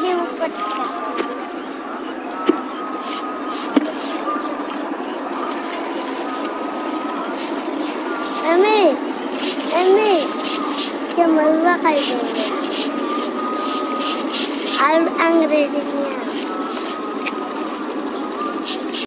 Annem bakacak. Emir, Emir, Kemal'ı kayboldu. I'm angry with you.